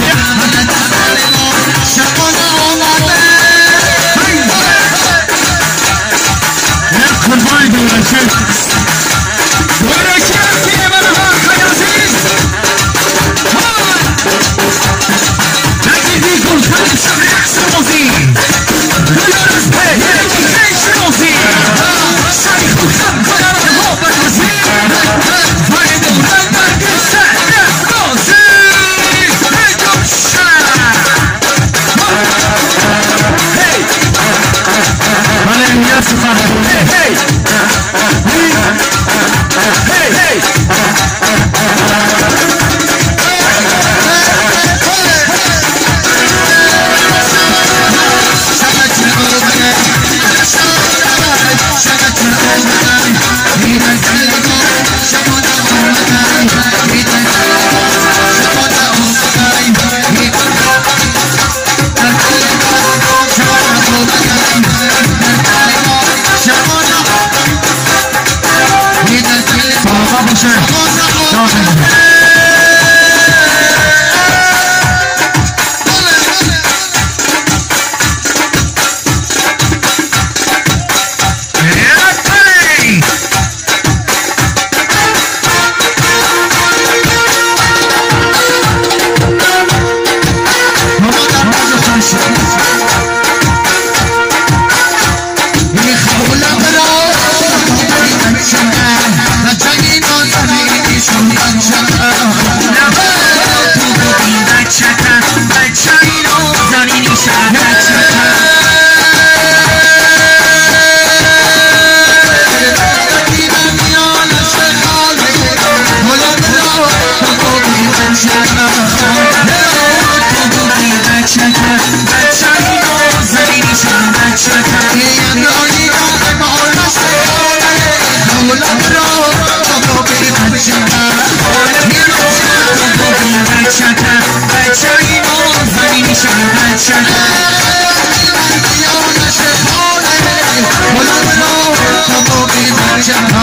Yeah. Culture. 자